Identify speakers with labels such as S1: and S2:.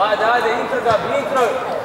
S1: Ajde, ajde, intro ga, intro.